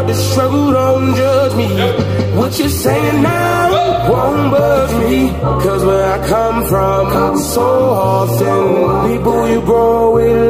about the struggle, don't judge me. What you're saying now won't budge me. Cause where I come from, so often, people you grow with